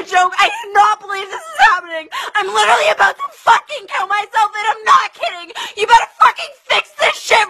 a joke. I do not believe this is happening. I'm literally about to fucking kill myself and I'm not kidding. You better fucking fix this shit